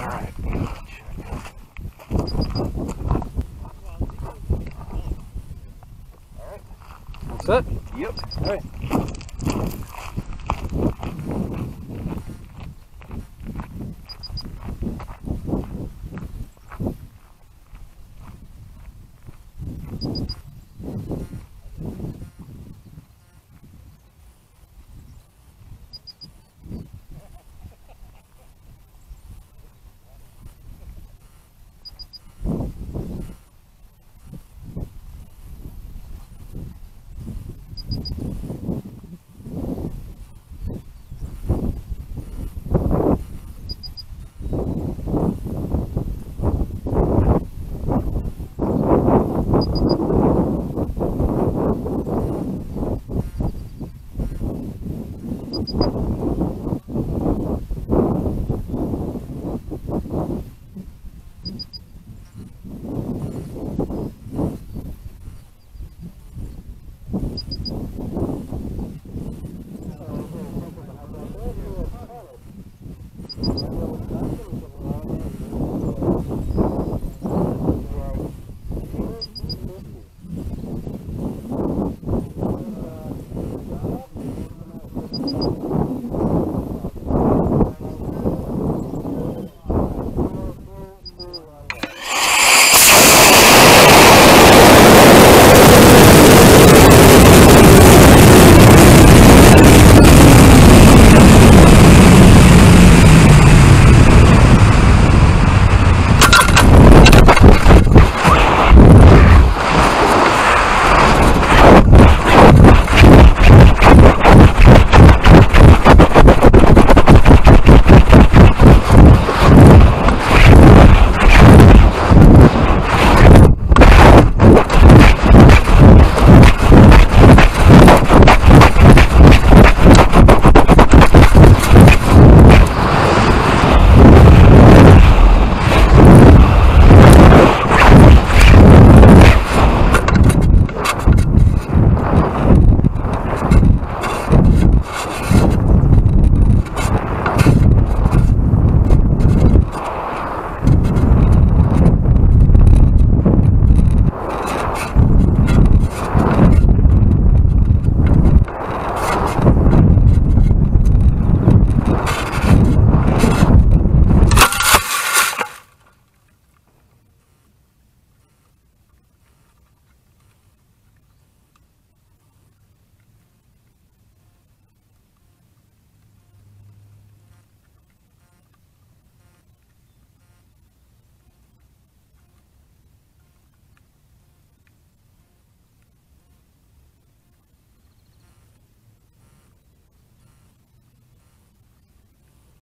Alright. That's it? Yep. All right.